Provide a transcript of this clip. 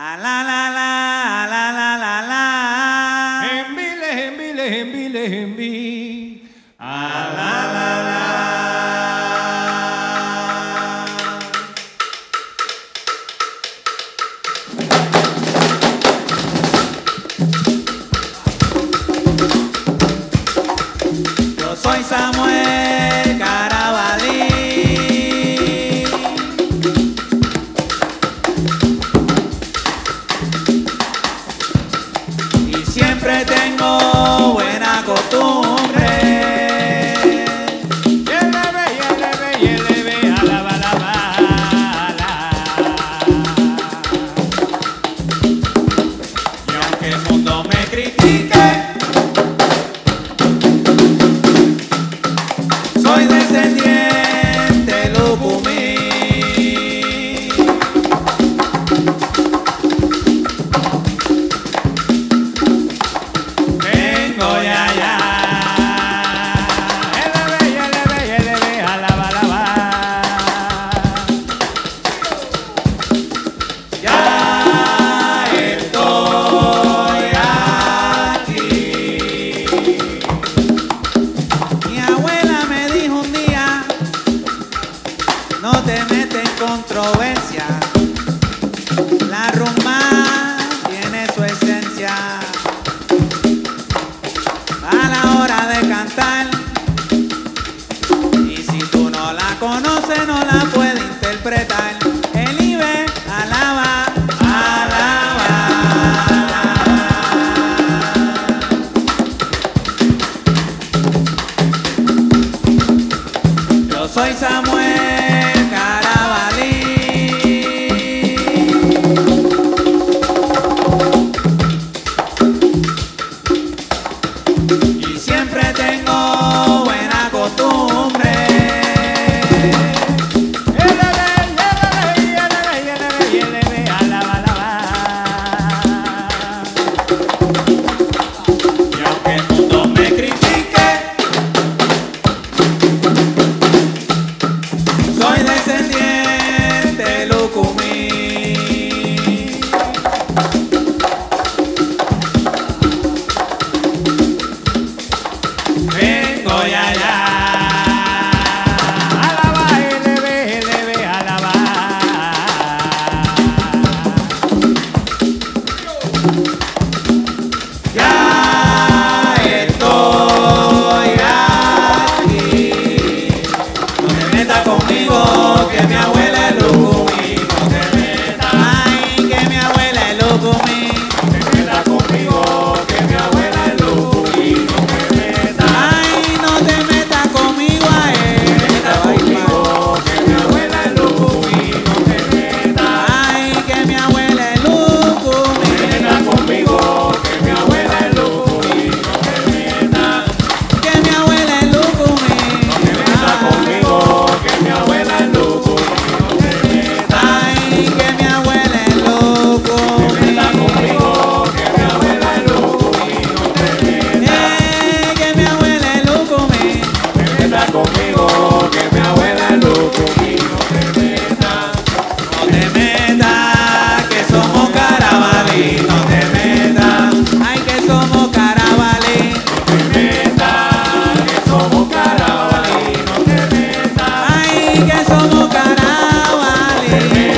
A la la la, a la la la la. Hembile, hembile, hembile, hembi. A la. tengo buena costumbre. tengo ya ya. LB, LB, LB, alaba. Ya estoy aquí. Mi abuela me dijo un día, no te metes en controversia. hora de cantar. Amen.